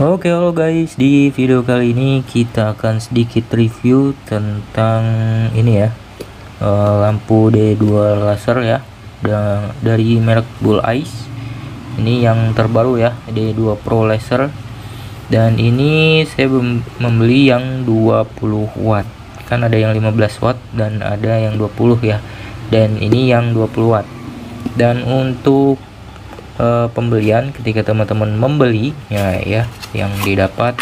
Oke halo guys. Di video kali ini kita akan sedikit review tentang ini ya. Uh, lampu D2 laser ya. Dari merek Bull Eyes ini yang terbaru ya D2 Pro laser. Dan ini saya membeli yang 20 watt. Kan ada yang 15 watt dan ada yang 20 ya. Dan ini yang 20 watt. Dan untuk uh, pembelian ketika teman-teman membeli ya ya yang didapat.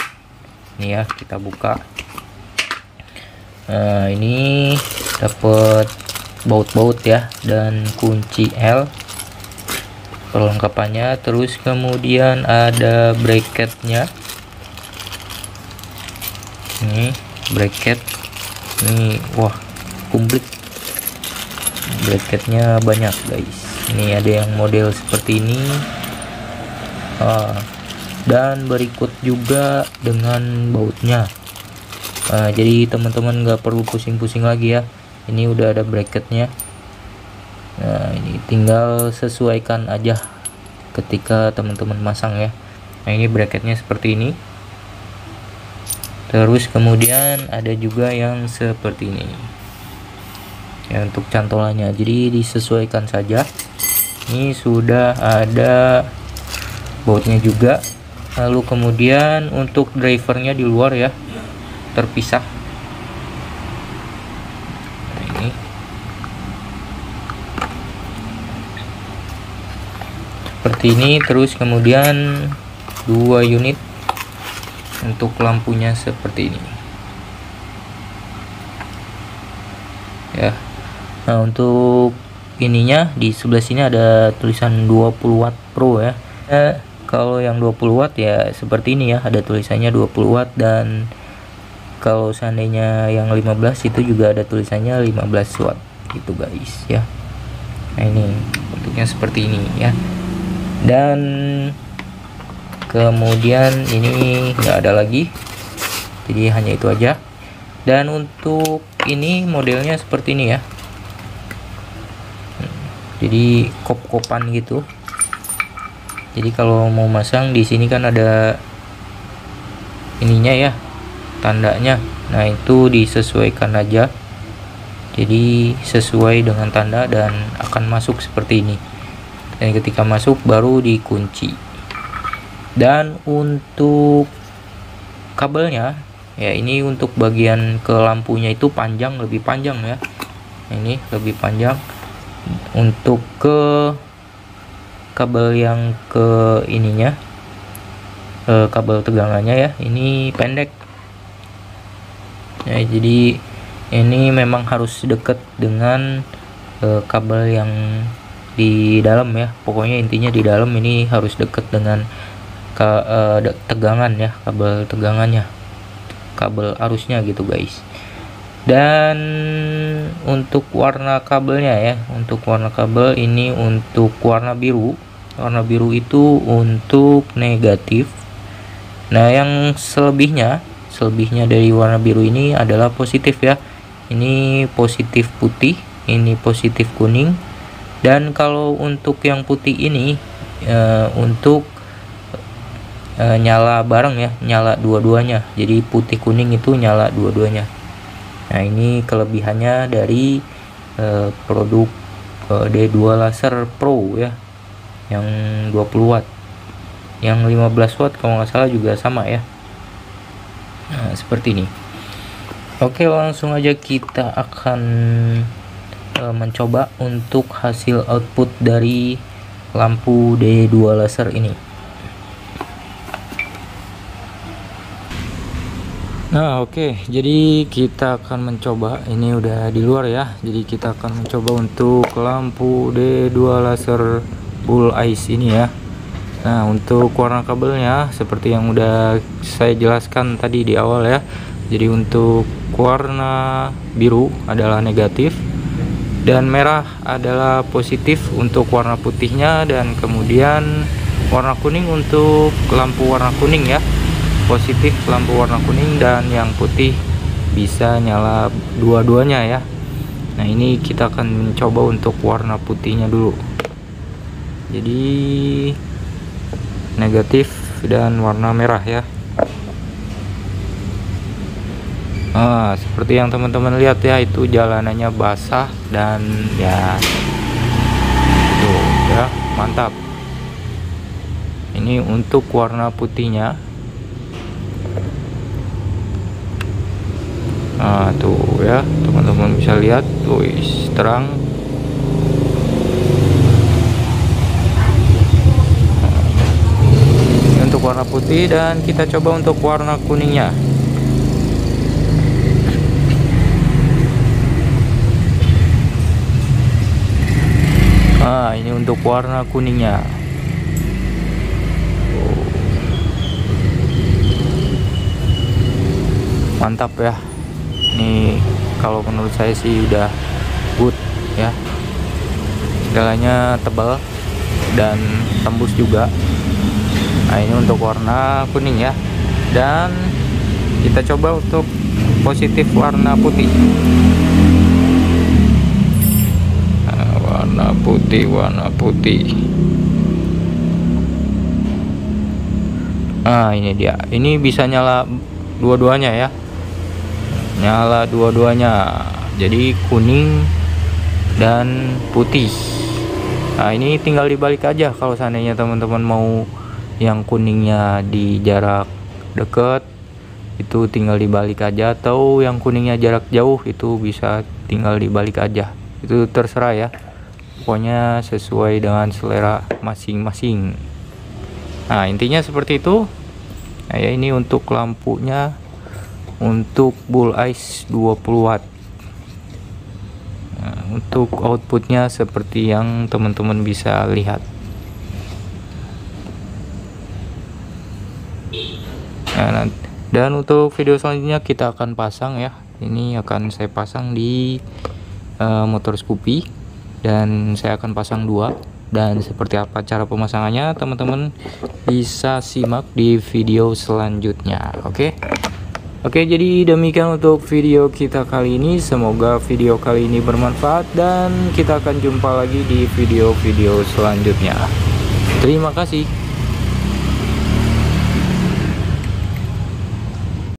Ini ya kita buka. Uh, ini dapat baut-baut ya dan kunci L. Perlengkapannya terus kemudian ada bracketnya. Ini bracket. Ini wah komplit. Bracketnya banyak guys ini ada yang model seperti ini. Uh, dan berikut juga dengan bautnya. Uh, jadi teman-teman nggak perlu pusing-pusing lagi ya. Ini udah ada bracketnya. Nah ini tinggal sesuaikan aja ketika teman-teman masang ya. Nah ini bracketnya seperti ini. Terus kemudian ada juga yang seperti ini. Ya untuk cantolannya. Jadi disesuaikan saja ini sudah ada bautnya juga. Lalu kemudian untuk drivernya di luar ya terpisah. Nah, ini. Seperti ini terus kemudian dua unit untuk lampunya seperti ini. Ya. Nah untuk ininya di sebelah sini ada tulisan 20 watt pro ya. Eh, kalau yang 20 watt ya seperti ini ya ada tulisannya 20 watt dan kalau seandainya yang 15 itu juga ada tulisannya 15 watt gitu guys ya. Nah ini bentuknya seperti ini ya. Dan kemudian ini enggak ada lagi. Jadi hanya itu aja. Dan untuk ini modelnya seperti ini ya jadi kop-kopan gitu. Jadi kalau mau masang di sini kan ada ininya ya tandanya. Nah itu disesuaikan aja. Jadi sesuai dengan tanda dan akan masuk seperti ini. Dan ketika masuk baru dikunci. Dan untuk kabelnya ya ini untuk bagian ke lampunya itu panjang lebih panjang ya. Ini lebih panjang untuk ke kabel yang ke ininya e, kabel tegangannya ya ini pendek. Ya jadi ini memang harus dekat dengan e, kabel yang di dalam ya. Pokoknya intinya di dalam ini harus dekat dengan ke, e, tegangan ya kabel tegangannya. Kabel arusnya gitu guys dan untuk warna kabelnya ya untuk warna kabel ini untuk warna biru. Warna biru itu untuk negatif. Nah yang selebihnya selebihnya dari warna biru ini adalah positif ya. Ini positif putih ini positif kuning. Dan kalau untuk yang putih ini e, untuk e, nyala bareng ya nyala dua-duanya. Jadi putih kuning itu nyala dua-duanya nah ini kelebihannya dari e, produk e, D2 laser Pro ya yang 20 watt. Yang 15 watt kalau nggak salah juga sama ya. Nah seperti ini. Oke langsung aja kita akan e, mencoba untuk hasil output dari lampu D2 laser ini Nah oke. Okay. jadi kita akan mencoba. Ini udah di luar ya. Jadi kita akan mencoba untuk lampu D2 laser Bull Eyes ini ya. Nah untuk warna kabelnya seperti yang udah saya jelaskan tadi di awal ya. Jadi untuk warna biru adalah negatif dan merah adalah positif untuk warna putihnya dan kemudian warna kuning untuk lampu warna kuning ya positif lampu warna kuning dan yang putih bisa nyala dua-duanya ya. Nah ini kita akan mencoba untuk warna putihnya dulu. Jadi negatif dan warna merah ya. Nah, seperti yang teman-teman lihat ya itu jalanannya basah dan ya tuh ya mantap. Ini untuk warna putihnya nah tuh ya teman-teman bisa lihat tuh terang ini untuk warna putih dan kita coba untuk warna kuningnya Nah, ini untuk warna kuningnya. Mantap ya. Ini kalau menurut saya sih udah good ya. Segalanya tebal dan tembus juga. Nah, ini untuk warna kuning ya. Dan kita coba untuk positif warna putih. warna putih warna putih nah ini dia ini bisa nyala dua-duanya ya nyala dua-duanya. Jadi kuning dan putih. Nah ini tinggal dibalik aja kalau seandainya teman-teman mau yang kuningnya di jarak deket itu tinggal dibalik aja. Atau yang kuningnya jarak jauh itu bisa tinggal dibalik aja. Itu terserah ya. Pokoknya sesuai dengan selera masing-masing. Nah intinya seperti itu. Nah ya ini untuk lampunya untuk bull eyes 20 watt nah, untuk outputnya seperti yang teman-teman bisa lihat. Nah, dan untuk video selanjutnya kita akan pasang ya. Ini akan saya pasang di uh, motor Scoopy. Dan saya akan pasang dua. Dan seperti apa cara pemasangannya teman-teman bisa simak di video selanjutnya. Oke? okay? Oke jadi demikian untuk video kita kali ini. Semoga video kali ini bermanfaat dan kita akan jumpa lagi di video-video selanjutnya. Terima kasih